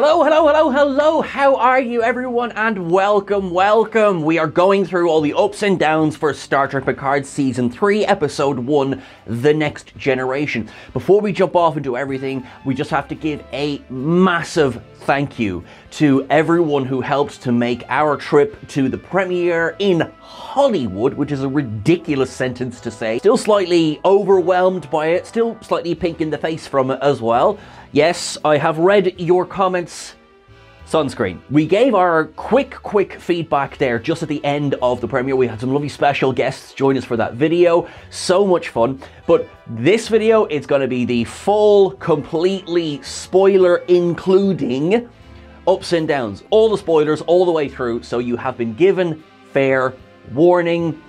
Hello, hello, hello, hello. How are you, everyone? And welcome, welcome. We are going through all the ups and downs for Star Trek Picard Season 3, Episode 1, The Next Generation. Before we jump off into everything, we just have to give a massive thank you to everyone who helped to make our trip to the premiere in Hollywood, which is a ridiculous sentence to say. Still slightly overwhelmed by it, still slightly pink in the face from it as well. Yes, I have read your comments. Sunscreen. We gave our quick, quick feedback there just at the end of the premiere. We had some lovely special guests join us for that video. So much fun. But this video, it's going to be the full, completely spoiler including ups and downs. All the spoilers all the way through. So you have been given fair warning.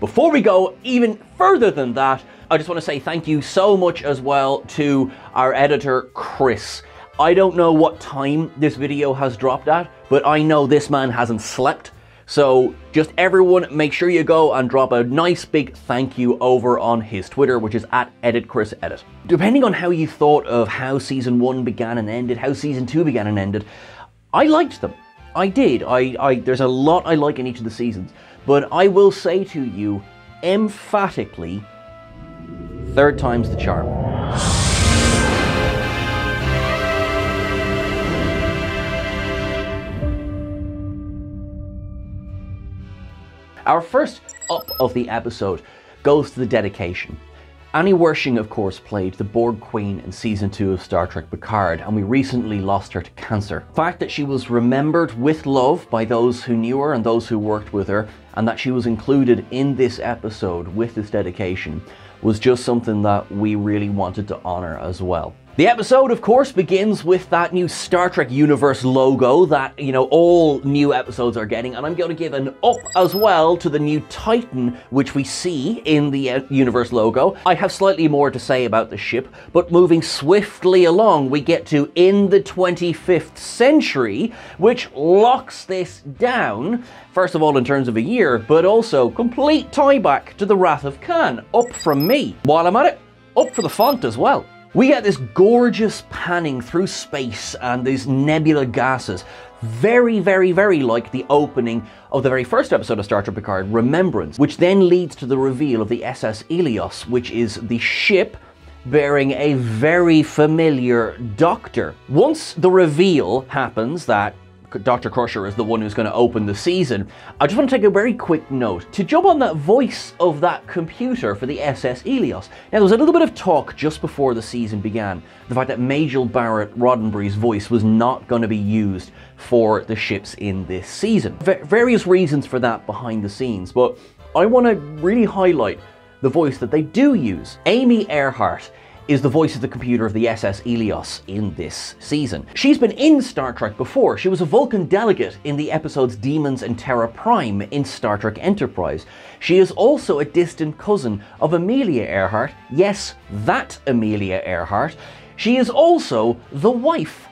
Before we go even further than that, I just want to say thank you so much as well to our editor, Chris. I don't know what time this video has dropped at, but I know this man hasn't slept. So just everyone, make sure you go and drop a nice big thank you over on his Twitter, which is at editchrisedit. Depending on how you thought of how season one began and ended, how season two began and ended, I liked them. I did. I, I there's a lot I like in each of the seasons, but I will say to you emphatically Third time's the charm. Our first up of the episode goes to the dedication. Annie Wersching, of course, played the Borg Queen in season 2 of Star Trek Picard, and we recently lost her to cancer. The fact that she was remembered with love by those who knew her and those who worked with her, and that she was included in this episode with this dedication, was just something that we really wanted to honor as well. The episode, of course, begins with that new Star Trek Universe logo that, you know, all new episodes are getting, and I'm going to give an up as well to the new Titan, which we see in the uh, Universe logo. I have slightly more to say about the ship, but moving swiftly along, we get to in the 25th century, which locks this down, first of all in terms of a year, but also complete tie back to the Wrath of Khan. Up from me. While I'm at it, up for the font as well. We get this gorgeous panning through space and these nebula gases, very, very, very like the opening of the very first episode of Star Trek Picard, Remembrance, which then leads to the reveal of the SS Eleos, which is the ship bearing a very familiar doctor. Once the reveal happens that Dr. Crusher is the one who's going to open the season, I just want to take a very quick note to jump on that voice of that computer for the SS Eleos. Now, there was a little bit of talk just before the season began, the fact that Majel Barrett Roddenberry's voice was not going to be used for the ships in this season. V various reasons for that behind the scenes, but I want to really highlight the voice that they do use. Amy Earhart is the voice of the computer of the SS Eleos in this season. She's been in Star Trek before. She was a Vulcan delegate in the episodes Demons and Terra Prime in Star Trek Enterprise. She is also a distant cousin of Amelia Earhart. Yes, that Amelia Earhart. She is also the wife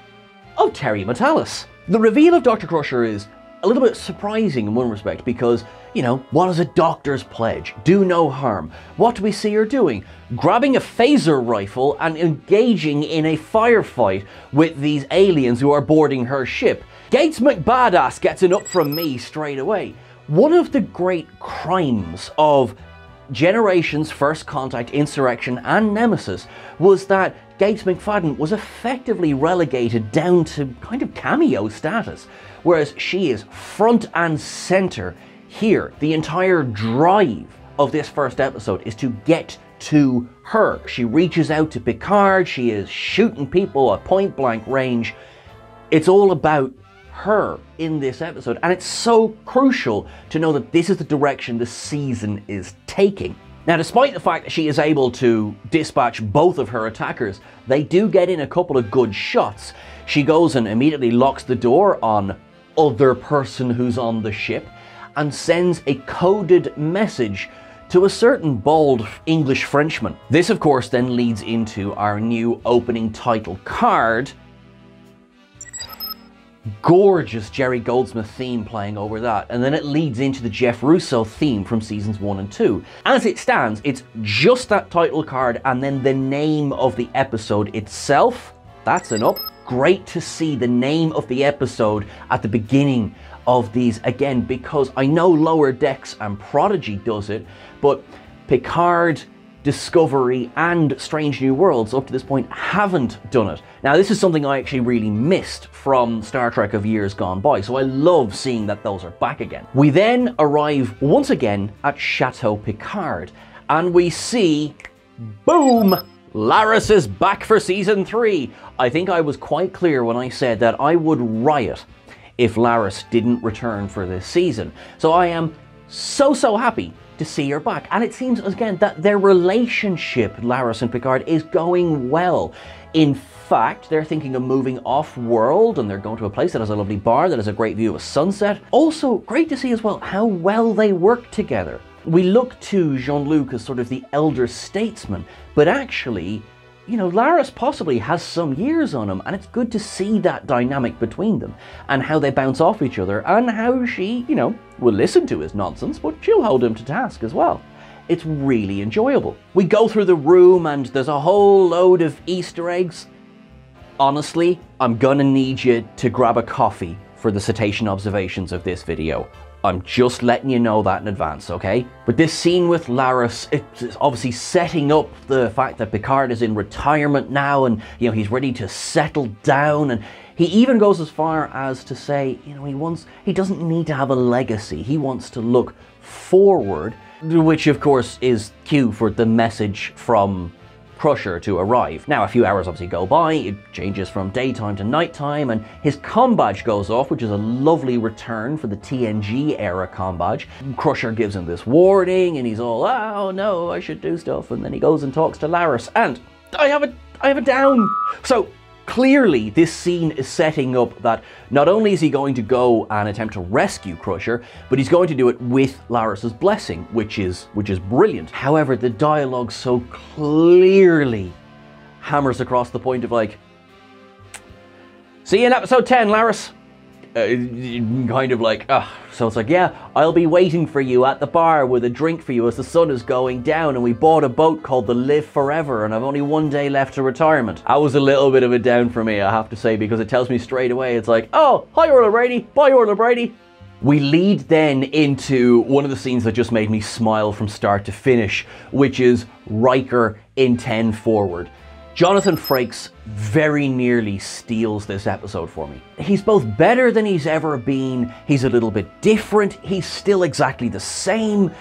of Terry Matalas. The reveal of Dr. Crusher is a little bit surprising in one respect because, you know, what is a doctor's pledge? Do no harm. What do we see her doing? Grabbing a phaser rifle and engaging in a firefight with these aliens who are boarding her ship. Gates McBadass gets an up from me straight away. One of the great crimes of Generations First Contact, Insurrection, and Nemesis was that Gates McFadden was effectively relegated down to kind of cameo status, whereas she is front and center here. The entire drive of this first episode is to get to her. She reaches out to Picard, she is shooting people at point blank range. It's all about her in this episode. And it's so crucial to know that this is the direction the season is taking. Now, despite the fact that she is able to dispatch both of her attackers, they do get in a couple of good shots. She goes and immediately locks the door on other person who's on the ship and sends a coded message to a certain bald English Frenchman. This, of course, then leads into our new opening title card, gorgeous Jerry Goldsmith theme playing over that, and then it leads into the Jeff Russo theme from seasons one and two. As it stands, it's just that title card and then the name of the episode itself. That's an up. great to see the name of the episode at the beginning of these again because I know Lower Decks and Prodigy does it, but Picard Discovery and Strange New Worlds up to this point haven't done it. Now, this is something I actually really missed from Star Trek of years gone by, so I love seeing that those are back again. We then arrive once again at Chateau Picard, and we see, boom, Laris is back for season three. I think I was quite clear when I said that I would riot if Laris didn't return for this season. So I am so, so happy to see her back. And it seems, again, that their relationship, Laris and Picard, is going well. In fact, they're thinking of moving off world and they're going to a place that has a lovely bar that has a great view of sunset. Also, great to see as well how well they work together. We look to Jean Luc as sort of the elder statesman, but actually, you know, Laris possibly has some years on him, and it's good to see that dynamic between them and how they bounce off each other and how she, you know, will listen to his nonsense, but she'll hold him to task as well. It's really enjoyable. We go through the room and there's a whole load of Easter eggs. Honestly, I'm gonna need you to grab a coffee for the cetacean observations of this video. I'm just letting you know that in advance, okay? But this scene with Laris, it's obviously setting up the fact that Picard is in retirement now and, you know, he's ready to settle down and he even goes as far as to say, you know, he wants, he doesn't need to have a legacy. He wants to look forward, which of course is cue for the message from Crusher to arrive. Now, a few hours obviously go by, it changes from daytime to nighttime, and his com badge goes off, which is a lovely return for the TNG era com badge. Crusher gives him this warning, and he's all, oh no, I should do stuff, and then he goes and talks to Laris, and I have a, I have a down. So Clearly, this scene is setting up that not only is he going to go and attempt to rescue Crusher, but he's going to do it with Laris's blessing, which is which is brilliant. However, the dialogue so clearly hammers across the point of like, see you in episode 10, Laris uh, kind of like, ah. So it's like, yeah, I'll be waiting for you at the bar with a drink for you as the sun is going down. And we bought a boat called the Live Forever, and I've only one day left to retirement. That was a little bit of a down for me, I have to say, because it tells me straight away, it's like, oh, hi, Orla Brady. Bye, Orla Brady. We lead then into one of the scenes that just made me smile from start to finish, which is Riker in 10 forward. Jonathan Frakes very nearly steals this episode for me. He's both better than he's ever been, he's a little bit different, he's still exactly the same.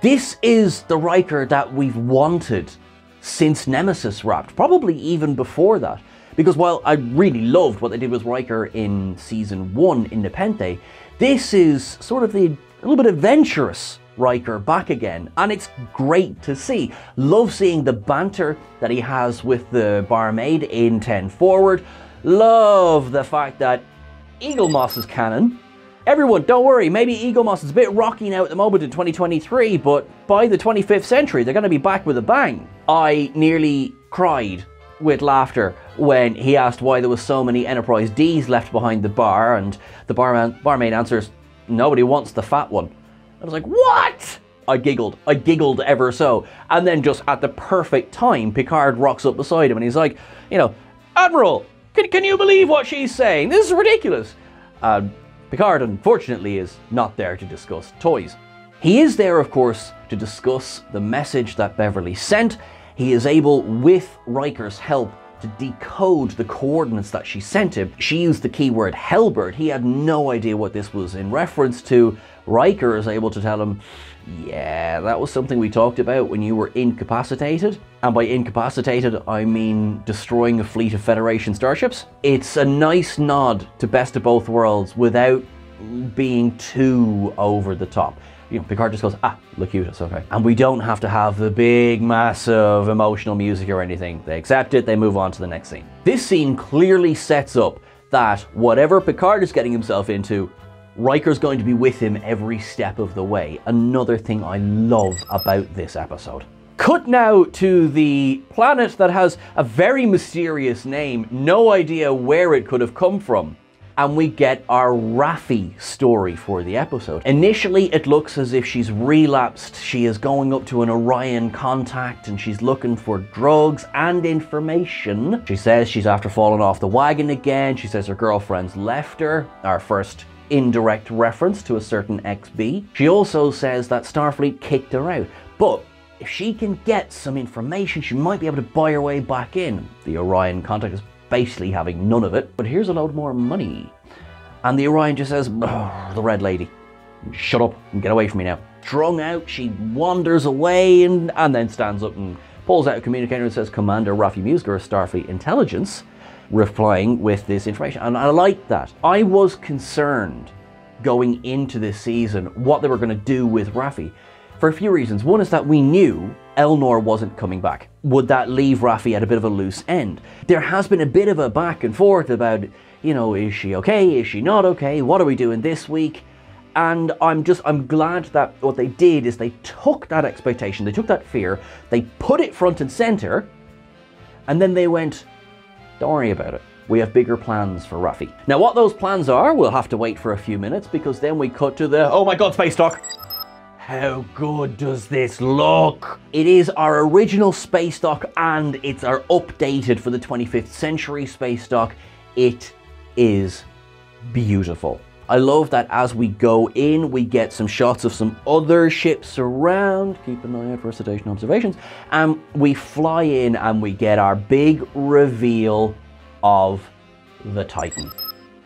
This is the Riker that we've wanted since Nemesis wrapped, probably even before that. Because while I really loved what they did with Riker in season one in Nepenthe, this is sort of the a little bit adventurous Riker back again, and it's great to see. Love seeing the banter that he has with the barmaid in 10 Forward. Love the fact that Eaglemoss is canon. Everyone, don't worry, maybe Eaglemoss is a bit rocky now at the moment in 2023, but by the 25th century, they're going to be back with a bang. I nearly cried with laughter when he asked why there was so many Enterprise Ds left behind the bar, and the barman, barmaid answers, nobody wants the fat one. I was like, what? I giggled. I giggled ever so. And then just at the perfect time, Picard rocks up beside him and he's like, you know, Admiral, can, can you believe what she's saying? This is ridiculous. Uh, Picard, unfortunately, is not there to discuss toys. He is there, of course, to discuss the message that Beverly sent. He is able, with Riker's help, to decode the coordinates that she sent him. She used the keyword Hellbird. He had no idea what this was in reference to. Riker is able to tell him, yeah, that was something we talked about when you were incapacitated. And by incapacitated, I mean destroying a fleet of Federation starships. It's a nice nod to Best of Both Worlds without being too over the top you know, Picard just goes, ah, Locutus, okay. And we don't have to have the big, massive emotional music or anything. They accept it, they move on to the next scene. This scene clearly sets up that whatever Picard is getting himself into, Riker's going to be with him every step of the way. Another thing I love about this episode. Cut now to the planet that has a very mysterious name, no idea where it could have come from. and we get our Raffi story for the episode. Initially, it looks as if she's relapsed. She is going up to an Orion contact and she's looking for drugs and information. She says she's after falling off the wagon again. She says her girlfriend's left her. Our first indirect reference to a certain XB. She also says that Starfleet kicked her out. But if she can get some information, she might be able to buy her way back in. The Orion contact is basically having none of it, but here's a load more money. And the Orion just says, the Red Lady, shut up and get away from me now. Strung out, she wanders away and, and then stands up and pulls out a communicator and says, Commander Raffi Musiker of Starfleet Intelligence, replying with this information. And I like that. I was concerned going into this season what they were going to do with Raffi for a few reasons. One is that we knew Elnor wasn't coming back. Would that leave Raffi at a bit of a loose end? There has been a bit of a back and forth about, you know, is she okay? Is she not okay? What are we doing this week? And I'm just, I'm glad that what they did is they took that expectation, they took that fear, they put it front and center, and then they went, don't worry about it. We have bigger plans for Raffi. Now, what those plans are, we'll have to wait for a few minutes because then we cut to the, oh my god, space dock. How good does this look? It is our original space dock and it's our updated for the 25th century space dock. It is beautiful. I love that as we go in, we get some shots of some other ships around. Keep an eye out for cetacean observations. And we fly in and we get our big reveal of the Titan.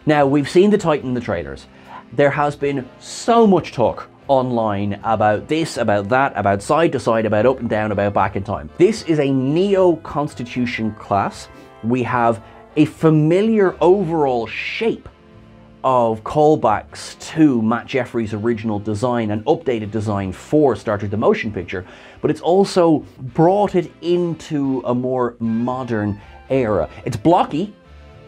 Now, we've seen the Titan in the trailers. There has been so much talk online about this, about that, about side to side, about up and down, about back in time. This is a Neo Constitution class. We have a familiar overall shape of callbacks to Matt Jefferies' original design and updated design for Star Trek The Motion Picture, but it's also brought it into a more modern era. It's blocky.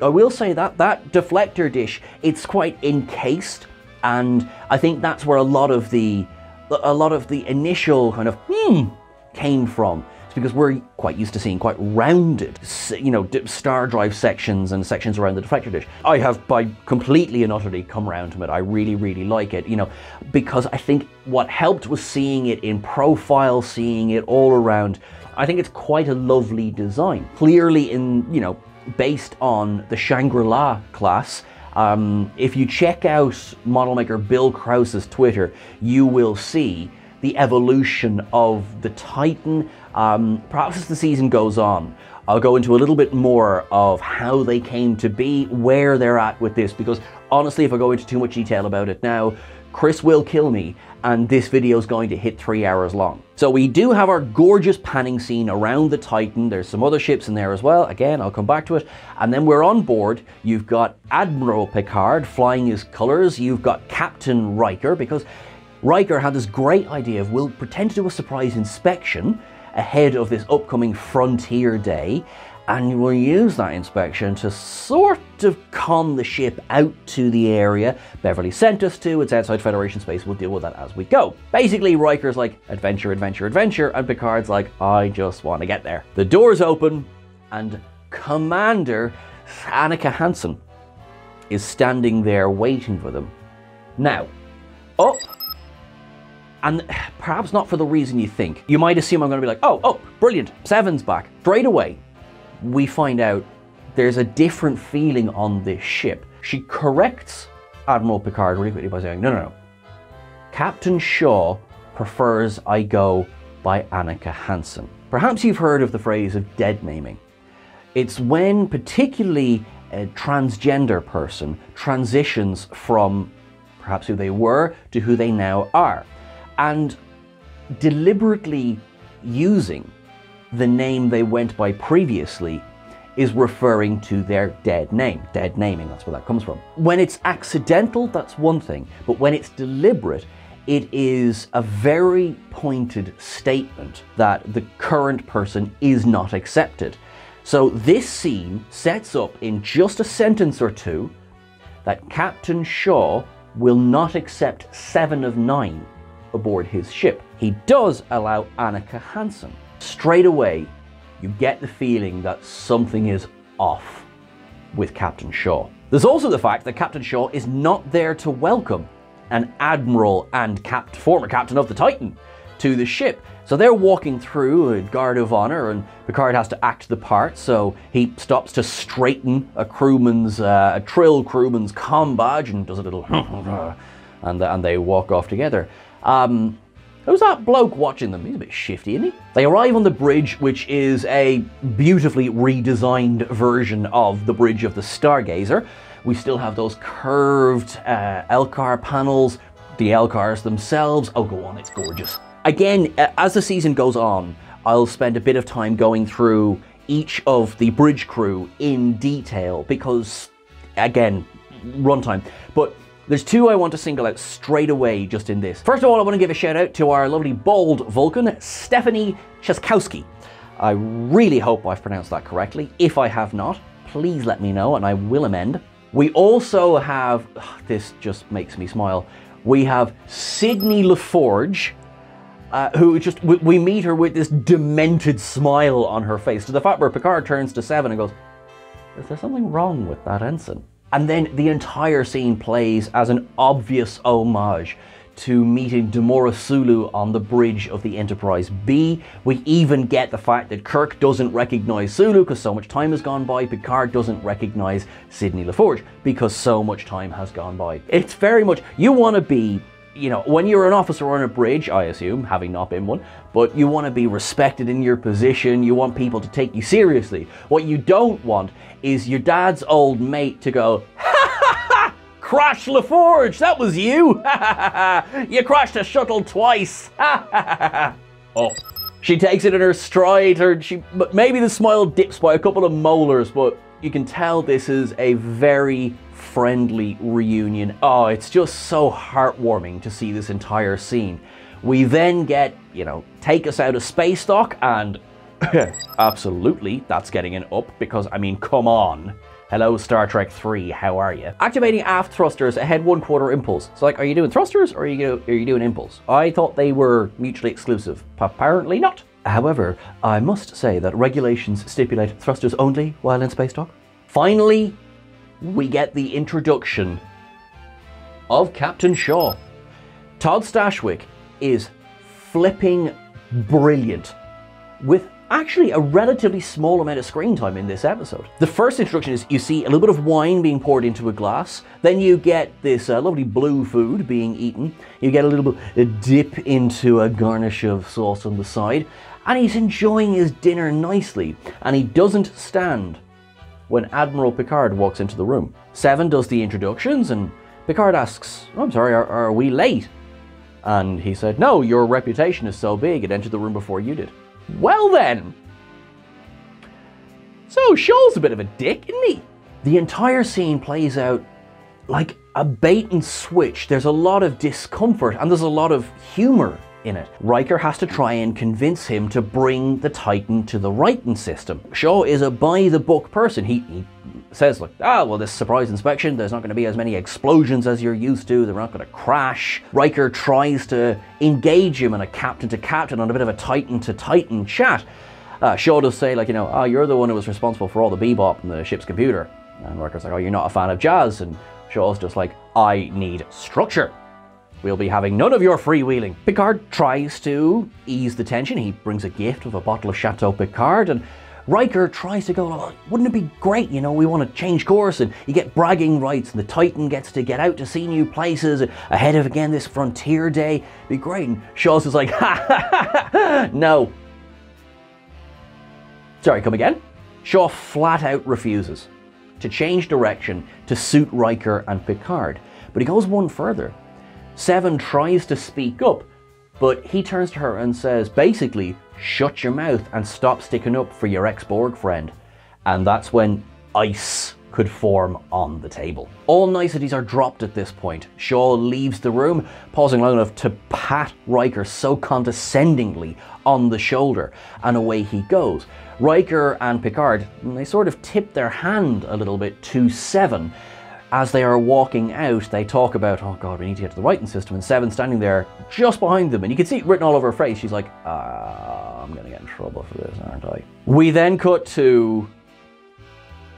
I will say that that deflector dish, it's quite encased and I think that's where a lot of the a lot of the initial kind of hmm came from. It's because we're quite used to seeing quite rounded, you know, star drive sections and sections around the deflector dish. I have by completely and utterly come around to it. I really, really like it, you know, because I think what helped was seeing it in profile, seeing it all around. I think it's quite a lovely design. Clearly in, you know, based on the Shangri-La class, um, if you check out model maker Bill Krause's Twitter, you will see the evolution of the Titan. Um, perhaps as the season goes on, I'll go into a little bit more of how they came to be, where they're at with this, because honestly, if I go into too much detail about it now, Chris will kill me and this video is going to hit three hours long. So we do have our gorgeous panning scene around the Titan. There's some other ships in there as well. Again, I'll come back to it. And then we're on board. You've got Admiral Picard flying his colors. You've got Captain Riker because Riker had this great idea of we'll pretend to do a surprise inspection ahead of this upcoming Frontier Day and we'll use that inspection to sort of con the ship out to the area Beverly sent us to. It's outside Federation space, we'll deal with that as we go. Basically, Riker's like, adventure, adventure, adventure, and Picard's like, I just want to get there. The doors open, and Commander Annika Hansen is standing there waiting for them. Now, up and perhaps not for the reason you think. You might assume I'm going to be like, oh, oh, brilliant, Seven's back. Straight away, we find out there's a different feeling on this ship. She corrects Admiral Picard really quickly by saying, no, no, no. Captain Shaw prefers I go by Annika Hansen. Perhaps you've heard of the phrase of dead naming. It's when particularly a transgender person transitions from perhaps who they were to who they now are. And deliberately using the name they went by previously is referring to their dead name. Dead naming, that's where that comes from. When it's accidental, that's one thing, but when it's deliberate, it is a very pointed statement that the current person is not accepted. So this scene sets up in just a sentence or two that Captain Shaw will not accept seven of nine aboard his ship. He does allow Annika Hansen straight away, you get the feeling that something is off with Captain Shaw. There's also the fact that Captain Shaw is not there to welcome an admiral and cap- former captain of the Titan to the ship. So they're walking through a guard of honor, and Picard has to act the part. So he stops to straighten a crewman's, uh, a trill crewman's com badge, and does a little, and and they walk off together. Um, Who's that bloke watching them? He's a bit shifty, isn't he? They arrive on the bridge, which is a beautifully redesigned version of the bridge of the Stargazer. We still have those curved uh, Elcar panels, the LCARS themselves. Oh, go on, it's gorgeous. Again, as the season goes on, I'll spend a bit of time going through each of the bridge crew in detail because, again, runtime. But there's two I want to single out straight away just in this. First of all, I want to give a shout out to our lovely bald Vulcan, Stephanie Czajkowski. I really hope I've pronounced that correctly. If I have not, please let me know and I will amend. We also have, this just makes me smile, we have Sydney LaForge, uh, who just we, we, meet her with this demented smile on her face to the fact where Picard turns to Seven and goes, "Is there something wrong with that ensign?" And then the entire scene plays as an obvious homage to meeting Demora Sulu on the bridge of the Enterprise B. We even get the fact that Kirk doesn't recognize Sulu because so much time has gone by. Picard doesn't recognize Sydney LaForge because so much time has gone by. It's very much, you want to be you know, when you're an officer on a bridge, I assume, having not been one, but you want to be respected in your position, you want people to take you seriously. What you don't want is your dad's old mate to go, ha ha ha, Crash LaForge, that was you! Ha ha ha, you crashed a shuttle twice! Ha ha ha ha. Oh. She takes it in her stride, or she, but maybe the smile dips by a couple of molars, but you can tell this is a very friendly reunion. Oh, it's just so heartwarming to see this entire scene. We then get, you know, take us out of space dock and absolutely that's getting an up because I mean, come on. Hello, Star Trek 3, how are you? Activating aft thrusters ahead one quarter impulse. So like, are you doing thrusters or are you, are you doing impulse? I thought they were mutually exclusive. Apparently not. However, I must say that regulations stipulate thrusters only while in space dock. Finally, we get the introduction of Captain Shaw. Todd Stashwick is flipping brilliant with actually a relatively small amount of screen time in this episode. The first introduction is you see a little bit of wine being poured into a glass, then you get this uh, lovely blue food being eaten, you get a little bit a dip into a garnish of sauce on the side, and he's enjoying his dinner nicely, and he doesn't stand when Admiral Picard walks into the room. Seven does the introductions, and Picard asks, oh, I'm sorry, are, are we late? And he said, No, your reputation is so big, it entered the room before you did. Well then! So Shaw's a bit of a dick, isn't he? The entire scene plays out like a bait and switch. There's a lot of discomfort and there's a lot of humor in it. Riker has to try and convince him to bring the Titan to the Riken system. Shaw is a by the book person. He, he says, like, ah, well, this surprise inspection, there's not going to be as many explosions as you're used to, they're not going to crash. Riker tries to engage him in a captain to captain on a bit of a Titan to Titan chat. Uh, Shaw does say, like, you know, oh, you're the one who was responsible for all the bebop in the ship's computer. And Riker's like, oh, you're not a fan of jazz. And Shaw's just like, I need structure. We'll be having none of your freewheeling. Picard tries to ease the tension. He brings a gift of a bottle of Chateau Picard, and Riker tries to go, oh, wouldn't it be great? You know, we want to change course, and you get bragging rights, and the Titan gets to get out to see new places ahead of again this frontier day. Be great. And Shaw's is like, ha ha ha ha, no. Sorry, come again? Shaw flat out refuses to change direction to suit Riker and Picard. But he goes one further. Seven tries to speak up, but he turns to her and says, basically, shut your mouth and stop sticking up for your ex Borg friend. And that's when ice could form on the table. All niceties are dropped at this point. Shaw leaves the room, pausing long enough to pat Riker so condescendingly on the shoulder, and away he goes. Riker and Picard, they sort of tip their hand a little bit to Seven, as they are walking out, they talk about, oh god, we need to get to the Ryton system, and Seven standing there just behind them, and you can see it written all over her face. She's like, ah, I'm gonna get in trouble for this, aren't I? We then cut to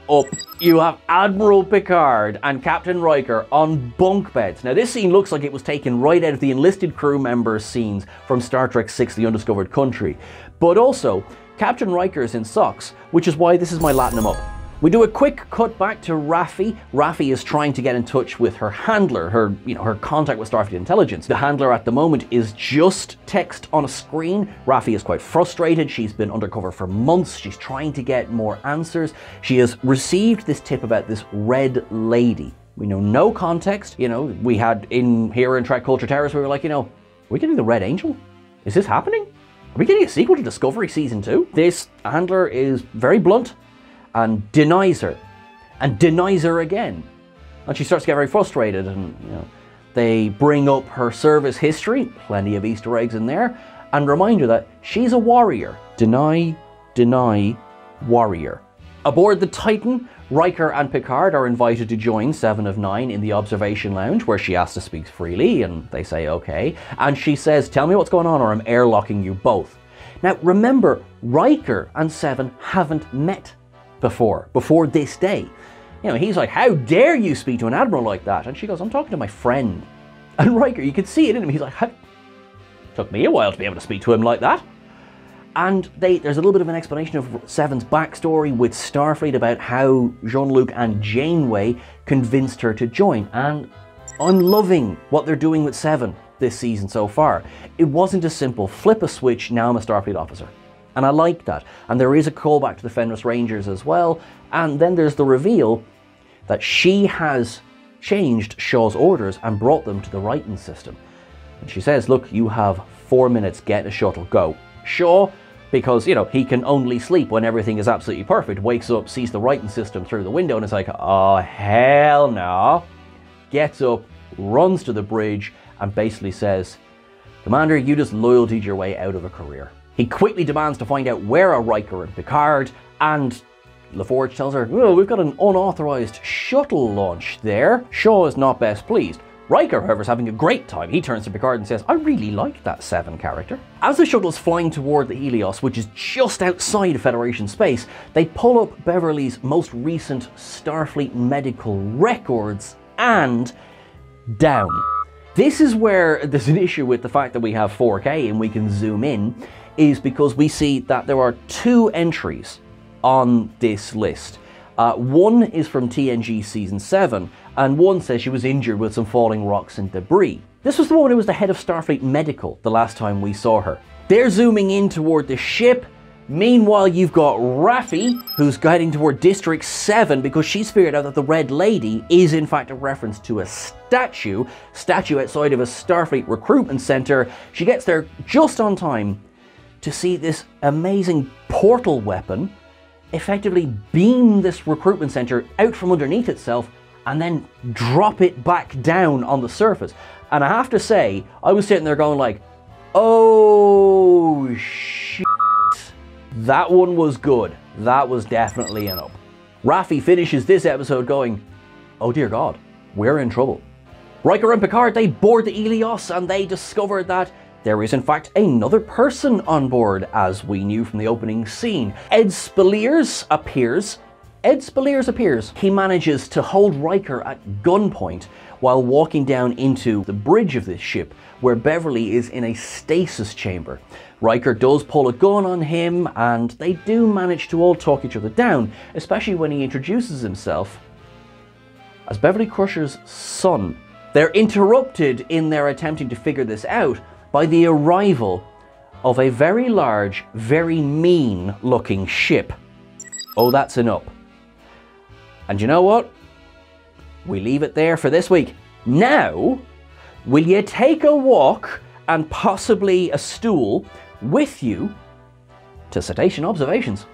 up. You have Admiral Picard and Captain Riker on bunk beds. Now, this scene looks like it was taken right out of the enlisted crew members scenes from Star Trek VI The Undiscovered Country. But also, Captain Riker is in socks, which is why this is my Latinum up. We do a quick cut back to Raffi. Raffi is trying to get in touch with her handler, her, you know, her contact with Starfleet Intelligence. The handler at the moment is just text on a screen. Raffi is quite frustrated. She's been undercover for months. She's trying to get more answers. She has received this tip about this red lady. We know no context. You know, we had in here in Trek Culture Terrace, we were like, you know, are we getting the Red Angel? Is this happening? Are we getting a sequel to Discovery Season 2? This handler is very blunt and denies her and denies her again. And she starts to get very frustrated and you know they bring up her service history, plenty of Easter eggs in there, and remind her that she's a warrior. Deny, deny, warrior. Aboard the Titan, Riker and Picard are invited to join Seven of Nine in the observation lounge where she asks to speak freely, and they say okay. And she says, Tell me what's going on, or I'm airlocking you both. Now remember, Riker and Seven haven't met before, before this day. You know, he's like, How dare you speak to an admiral like that? And she goes, I'm talking to my friend. And Riker, you could see it in him. He's like, Took me a while to be able to speak to him like that. And they, there's a little bit of an explanation of Seven's backstory with Starfleet about how Jean Luc and Janeway convinced her to join. And I'm loving what they're doing with Seven this season so far. It wasn't a simple flip a switch, now I'm a Starfleet officer. And I like that. And there is a callback to the Fenris Rangers as well. And then there's the reveal that she has changed Shaw's orders and brought them to the Ryton system. And she says, Look, you have four minutes, get a shuttle, go. Shaw, because, you know, he can only sleep when everything is absolutely perfect, wakes up, sees the Ryton system through the window, and is like, Oh, hell no. Gets up, runs to the bridge, and basically says, Commander, you just loyaltied your way out of a career. He quickly demands to find out where are Riker and Picard, and LaForge tells her, oh, we've got an unauthorized shuttle launch there. Shaw is not best pleased. Riker, however, is having a great time. He turns to Picard and says, I really like that Seven character. As the shuttle is flying toward the Helios, which is just outside Federation space, they pull up Beverly's most recent Starfleet medical records and down. This is where there's an issue with the fact that we have 4K and we can zoom in, is because we see that there are two entries on this list. Uh, one is from TNG Season 7, and one says she was injured with some falling rocks and debris. This was the one who was the head of Starfleet Medical the last time we saw her. They're zooming in toward the ship. Meanwhile, you've got Raffi, who's guiding toward District 7 because she's figured out that the Red Lady is in fact a reference to a statue, statue outside of a Starfleet recruitment center. She gets there just on time to see this amazing portal weapon effectively beam this recruitment center out from underneath itself and then drop it back down on the surface. And I have to say, I was sitting there going like, oh shit. That one was good. That was definitely an up. Raffi finishes this episode going, oh dear God, we're in trouble. Riker and Picard, they board the Helios and they discover that there is in fact another person on board, as we knew from the opening scene. Ed Speleers appears. Ed Speleers appears. He manages to hold Riker at gunpoint while walking down into the bridge of this ship, where Beverly is in a stasis chamber. Riker does pull a gun on him, and they do manage to all talk each other down, especially when he introduces himself as Beverly Crusher's son. They're interrupted in their attempting to figure this out by the arrival of a very large, very mean looking ship. Oh, that's an up. And you know what? We leave it there for this week. Now, will you take a walk and possibly a stool with you to Cetacean Observations?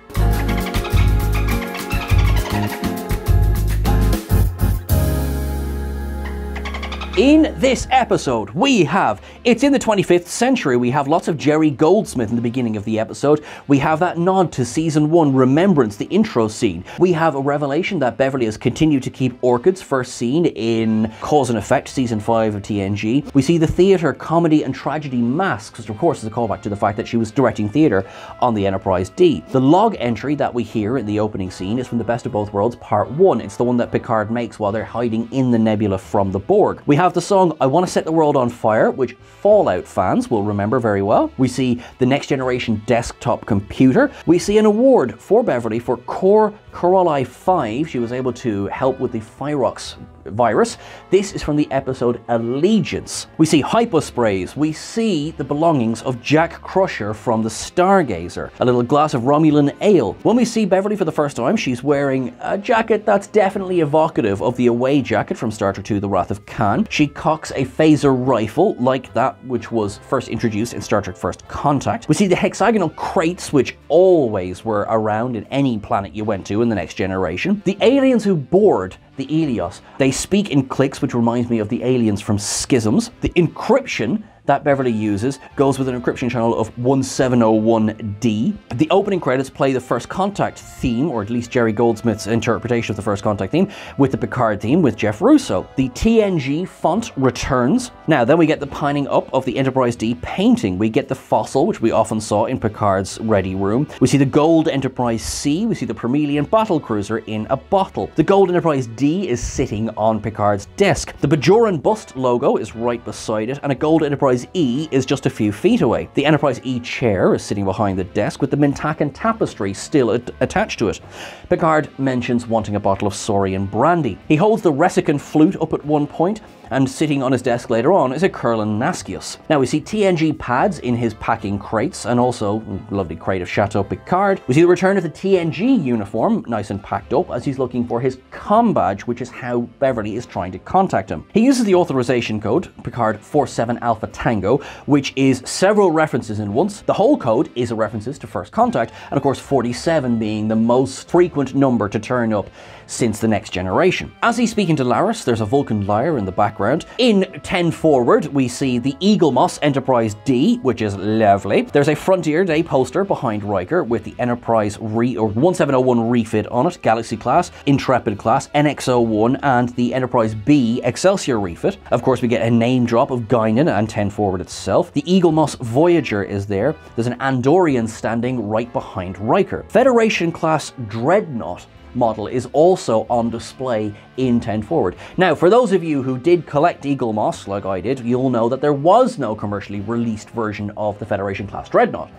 In this episode, we have it's in the 25th century. We have lots of Jerry Goldsmith in the beginning of the episode. We have that nod to season one remembrance, the intro scene. We have a revelation that Beverly has continued to keep orchids first seen in Cause and Effect, season five of TNG. We see the theatre, comedy, and tragedy masks, which of course is a callback to the fact that she was directing theatre on the Enterprise D. The log entry that we hear in the opening scene is from the Best of Both Worlds Part 1. It's the one that Picard makes while they're hiding in the nebula from the Borg. We have have the song I Want to Set the World on Fire, which Fallout fans will remember very well. We see the next generation desktop computer. We see an award for Beverly for Core Corolli 5. She was able to help with the Fyrox virus. This is from the episode Allegiance. We see hypersprays, We see the belongings of Jack Crusher from the Stargazer. A little glass of Romulan ale. When we see Beverly for the first time, she's wearing a jacket that's definitely evocative of the away jacket from Star Trek II The Wrath of Khan. She cocks a phaser rifle like that which was first introduced in Star Trek First Contact. We see the hexagonal crates which always were around in any planet you went to in the next generation. The aliens who board the Eleos. They speak in clicks, which reminds me of the aliens from Schisms. The encryption that Beverly uses goes with an encryption channel of 1701D. The opening credits play the First Contact theme, or at least Jerry Goldsmith's interpretation of the First Contact theme, with the Picard theme with Jeff Russo. The TNG font returns. Now, then we get the pining up of the Enterprise D painting. We get the fossil, which we often saw in Picard's ready room. We see the gold Enterprise C. We see the Promelian battle cruiser in a bottle. The gold Enterprise D is sitting on Picard's desk. The Bajoran bust logo is right beside it, and a gold Enterprise E is just a few feet away. The Enterprise E chair is sitting behind the desk with the Mintakan tapestry still attached to it. Picard mentions wanting a bottle of Saurian brandy. He holds the Ressikan flute up at one point and sitting on his desk later on is a Kurlan naiskos. Now we see TNG pads in his packing crates and also mm, lovely crate of Chateau Picard. We see the return of the TNG uniform, nice and packed up, as he's looking for his com badge, which is how Beverly is trying to contact him. He uses the authorization code, Picard 47 Alpha Tango, which is several references in once. The whole code is a references to first contact, and of course 47 being the most frequent number to turn up since the next generation. As he's speaking to Laris, there's a Vulcan lyre in the background. In 10 forward, we see the Eaglemoss Enterprise D, which is lovely. There's a Frontier Day poster behind Riker with the Enterprise re or 1701 refit on it, Galaxy class, Intrepid class, NX-01, and the Enterprise B Excelsior refit. Of course, we get a name drop of Guinan and 10 forward itself. The Eaglemoss Voyager is there. There's an Andorian standing right behind Riker. Federation class Dreadnought model is also on display in 10 Forward. Now, for those of you who did collect Eaglemoss, like I did, you'll know that there was no commercially released version of the Federation class Dreadnought.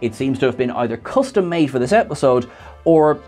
It seems to have been either custom made for this episode or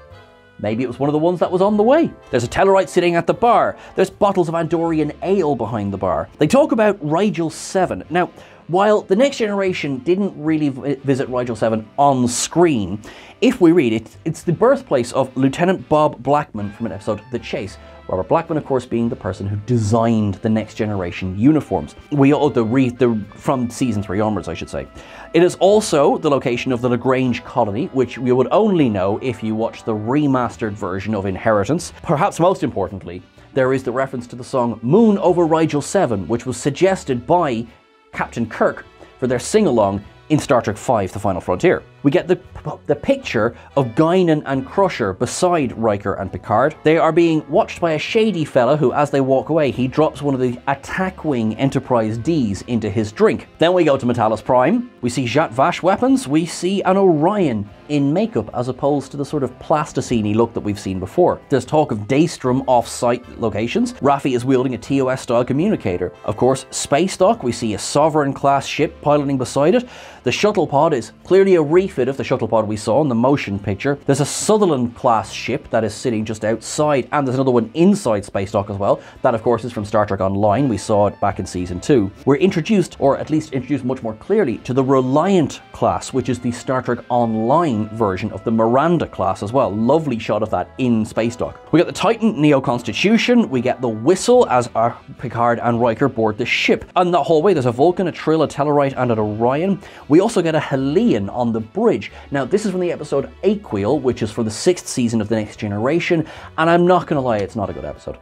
Maybe it was one of the ones that was on the way. There's a Tellarite sitting at the bar. There's bottles of Andorian ale behind the bar. They talk about Rigel 7. Now, while the next generation didn't really visit Rigel 7 on screen, if we read it, it's the birthplace of Lieutenant Bob Blackman from an episode The Chase. Robert Blackman, of course, being the person who designed the next generation uniforms. We all the, re, the from season three onwards, I should say. It is also the location of the Lagrange colony, which we would only know if you watch the remastered version of Inheritance. Perhaps most importantly, there is the reference to the song Moon over Rigel 7, which was suggested by Captain Kirk for their sing along in Star Trek V The Final Frontier. We get the, the picture of Guinan and Crusher beside Riker and Picard. They are being watched by a shady fella who, as they walk away, he drops one of the attack wing Enterprise Ds into his drink. Then we go to M'Talas Prime. We see Zhat Vash weapons. We see an Orion in makeup as opposed to the sort of plasticine look that we've seen before. There's talk of Daystrom off-site locations. Raffi is wielding a TOS-style communicator. Of course, space dock, we see a Sovereign-class ship piloting beside it. The shuttle pod is clearly a refit of the shuttle pod we saw in the motion picture. There's a Sutherland-class ship that is sitting just outside, and there's another one inside space dock as well. That, of course, is from Star Trek Online. We saw it back in Season 2. We're introduced, or at least introduced much more clearly, to the Reliant class, which is the Star Trek Online version of the Miranda class as well. Lovely shot of that in Space Dock. We get the Titan Neo Constitution, we get the Whistle as our Picard and Riker board the ship. On the hallway, there's a Vulcan, a Trill, a Tellarite, and an Orion. We also get a Haliian on the bridge. Now, this is from the episode Aquiel, which is for the sixth season of The Next Generation, and I'm not gonna lie, it's not a good episode.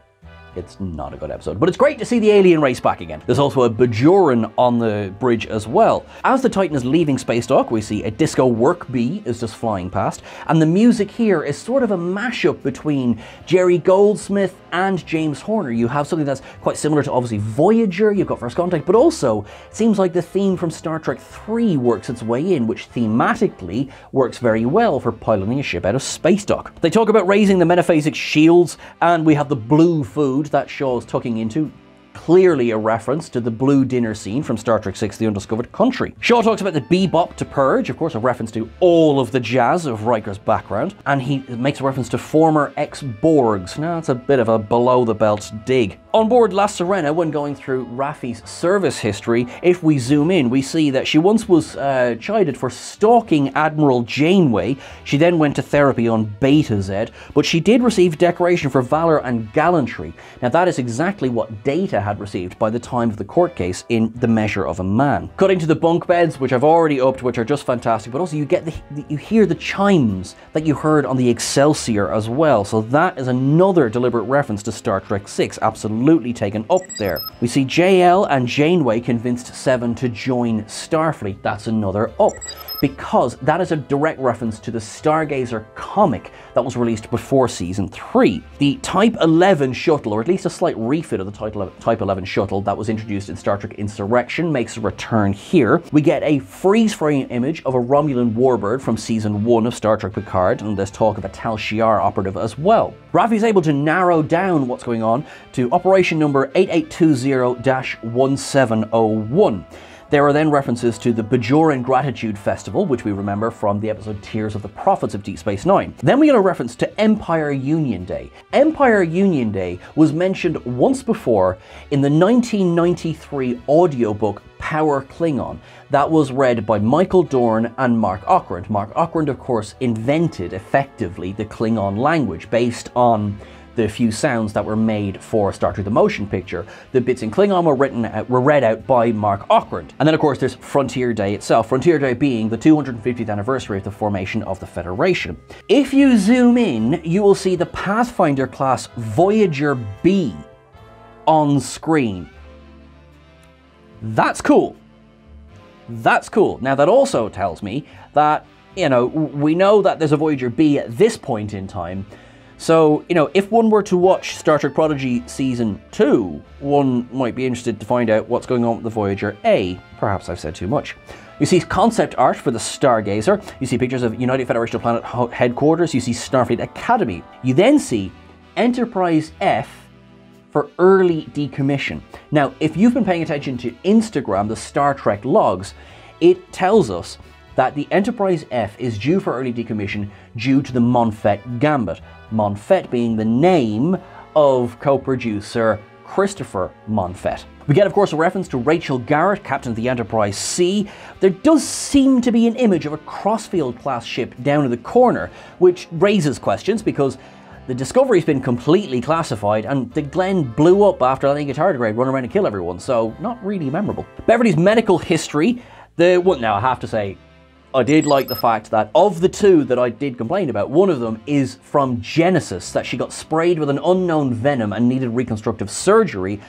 It's not a good episode. But it's great to see the alien race back again. There's also a Bajoran on the bridge as well. As the Titan is leaving space dock, we see a disco work bee is just flying past, and the music here is sort of a mashup between Jerry Goldsmith and James Horner. You have something that's quite similar to obviously Voyager, you've got First Contact, but also seems like the theme from Star Trek 3 works its way in, which thematically works very well for piloting a ship out of space dock. They talk about raising the metaphasic shields, and we have the blue food that Shaw's tucking into clearly a reference to the blue dinner scene from Star Trek VI The Undiscovered Country. Shaw talks about the bebop to purge, of course, a reference to all of the jazz of Riker's background, and he makes a reference to former ex Borgs. Now, that's a bit of a below the belt dig. On board La Sirena, when going through Raffi's service history, if we zoom in, we see that she once was uh, chided for stalking Admiral Janeway. She then went to therapy on Betazed, but she did receive decoration for valor and gallantry. Now, that is exactly what Data had received by the time of the court case in The Measure of a Man. Cutting to the bunk beds, which I've already upped, which are just fantastic, but also you get the, you hear the chimes that you heard on the Excelsior as well. So that is another deliberate reference to Star Trek 6. Absolutely taken up there. We see JL and Janeway convinced Seven to join Starfleet. That's another up because that is a direct reference to the Stargazer comic that was released before season 3. The Type 11 shuttle, or at least a slight refit of the Type 11 shuttle that was introduced in Star Trek Insurrection, makes a return here. We get a freeze frame image of a Romulan warbird from season 1 of Star Trek Picard, and there's talk of a Tal Shiar operative as well. Raffi's able to narrow down what's going on to operation number 8820 1701. There are then references to the Bajoran Gratitude Festival, which we remember from the episode Tears of the Prophets of Deep Space Nine. Then we get a reference to Empire Union Day. Empire Union Day was mentioned once before in the 1993 audiobook Power Klingon that was read by Michael Dorn and Marc Okrand. Marc Okrand, of course, invented effectively the Klingon language based on the few sounds that were made for Star Trek the Motion Picture. The bits in Klingon were written out, were read out by Marc Okrand. And then of course there's Frontier Day itself, Frontier Day being the 250th anniversary of the formation of the Federation. If you zoom in, you will see the Pathfinder class Voyager B on screen. That's cool. That's cool. Now that also tells me that, you know, we know that there's a Voyager B at this point in time, so, you know, if one were to watch Star Trek Prodigy Season 2, one might be interested to find out what's going on with the Voyager A. Perhaps I've said too much. You see concept art for the Stargazer, you see pictures of United Federation of Planet headquarters, you see Starfleet Academy. You then see Enterprise F for early decommission. Now, if you've been paying attention to Instagram, the Star Trek logs, it tells us that the Enterprise F is due for early decommission due to the Monfette Gambit. Monfette being the name of co-producer Christopher Monfette. We get, of course, a reference to Rachel Garrett, captain of the Enterprise C. There does seem to be an image of a Crossfield class ship down in the corner, which raises questions because the Discovery's been completely classified, and the Glenn blew up after letting a tardigrade run around and kill everyone, so not really memorable. Beverly's medical history, the well, now I have to say, I did like the fact that of the two that I did complain about, one of them is from Genesis, that she got sprayed with an unknown venom and needed reconstructive surgery,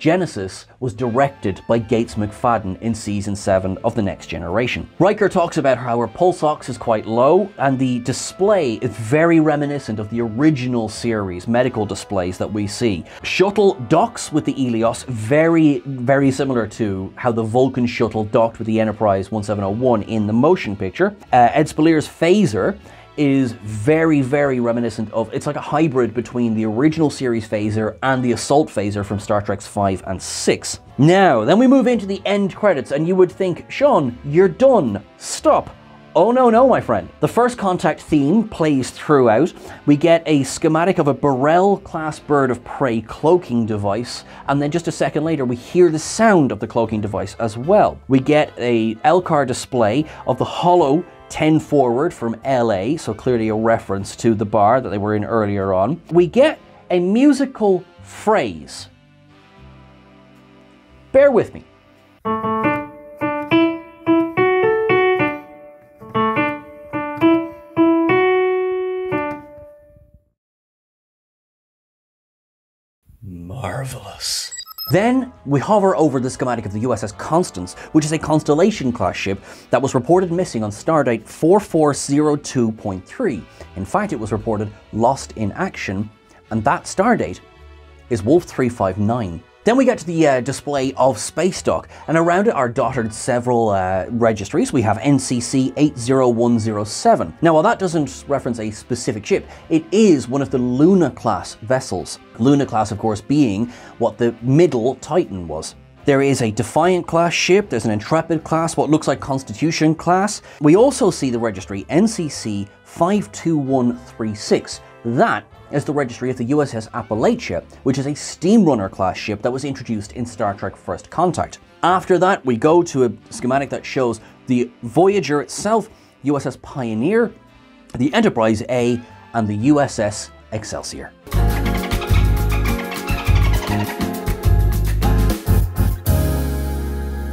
Genesis was directed by Gates McFadden in season 7 of The Next Generation. Riker talks about how her pulse ox is quite low, and the display is very reminiscent of the original series medical displays that we see. Shuttle docks with the Eleos, very, very similar to how the Vulcan shuttle docked with the Enterprise 1701 in the motion picture. Uh, Ed Speleers' phaser is very, very reminiscent of, it's like a hybrid between the original series phaser and the assault phaser from Star Trek's 5 and 6. Now, then we move into the end credits, and you would think, Sean, you're done. Stop. Oh no, no, my friend. The first contact theme plays throughout. We get a schematic of a B'rel class bird of prey cloaking device, and then just a second later, we hear the sound of the cloaking device as well. We get a LCAR display of the hollow 10 forward from LA, so clearly a reference to the bar that they were in earlier on. We get a musical phrase. Bear with me. marvelous. Then we hover over the schematic of the USS Constance, which is a Constellation class ship that was reported missing on stardate 4402.3. In fact, it was reported lost in action, and that stardate is Wolf 359. Then we get to the uh, display of space dock, and around it are dotted several uh, registries. We have NCC 80107. Now, while that doesn't reference a specific ship, it is one of the Luna class vessels. Luna class, of course, being what the middle Titan was. There is a Defiant class ship, there's an Intrepid class, what looks like Constitution class. We also see the registry NCC 52136. That is the registry of the USS Appalachia, which is a Steamrunner class ship that was introduced in Star Trek First Contact. After that, we go to a schematic that shows the Voyager itself, USS Pioneer, the Enterprise A, and the USS Excelsior.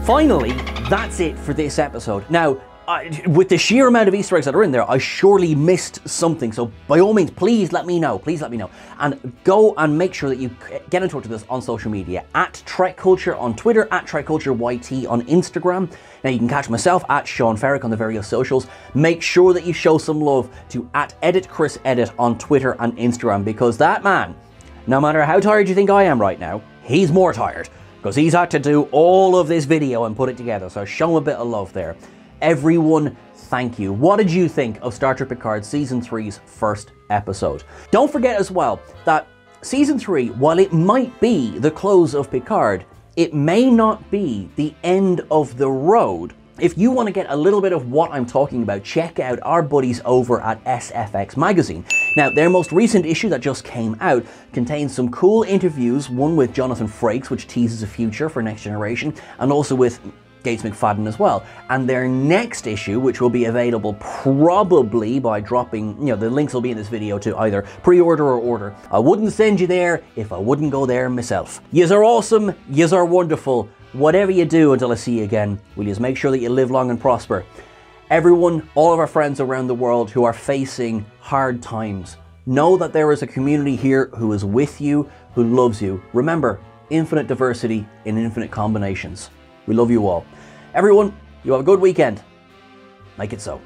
Finally, that's it for this episode. Now, I, with the sheer amount of Easter eggs that are in there, I surely missed something. So by all means, please let me know. Please let me know. And go and make sure that you get in touch with us on social media at Trek Culture on Twitter, at Trek Culture YT on Instagram. Now you can catch myself at Sean Ferrick on the various socials. Make sure that you show some love to at Edit Chris Edit on Twitter and Instagram because that man, no matter how tired you think I am right now, he's more tired because he's had to do all of this video and put it together. So show him a bit of love there. Everyone, thank you. What did you think of Star Trek Picard Season 3's first episode? Don't forget as well that Season 3, while it might be the close of Picard, it may not be the end of the road. If you want to get a little bit of what I'm talking about, check out our buddies over at SFX Magazine. Now, their most recent issue that just came out contains some cool interviews, one with Jonathan Frakes, which teases a future for Next Generation, and also with Gates McFadden as well. And their next issue, which will be available probably by dropping, you know, the links will be in this video to either pre-order or order. I wouldn't send you there if I wouldn't go there myself. Yous are awesome, yous are wonderful. Whatever you do until I see you again, will you make sure that you live long and prosper. Everyone, all of our friends around the world who are facing hard times, know that there is a community here who is with you, who loves you. Remember, infinite diversity in infinite combinations. We love you all. Everyone, you have a good weekend. Make it so.